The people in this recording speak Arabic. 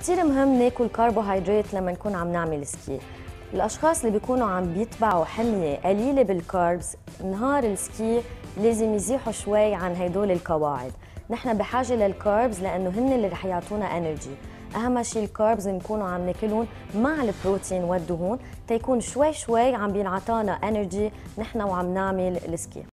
كتير مهم ناكل كربوهيدرات لما نكون عم نعمل ski. الأشخاص اللي بيكونوا عم بيتبعوا حمية قليلة بال carbs نهار ال ski لازم يزيحوا شوي عن هدول القواعد. نحن بحاجة لل carbs لأنه هن اللي رح يعطونا energy أهم شيء ال carbs نكونوا عم ناكلهم مع البروتين والدهون تيكون شوي شوي عم بينعطانا energy نحن وعم نعمل ال ski.